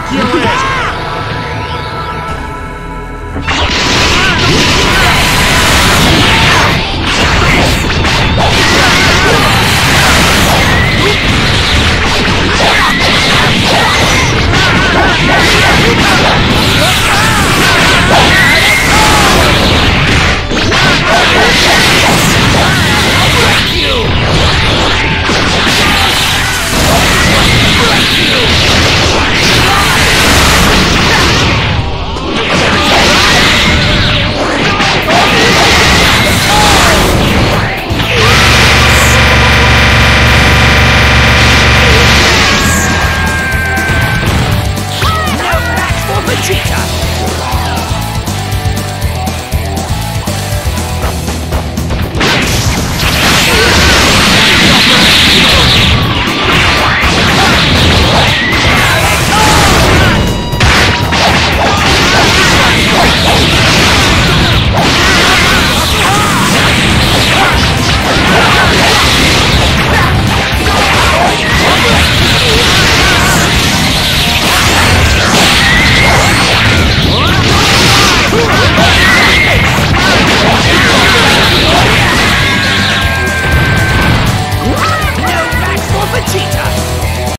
kick your cheetah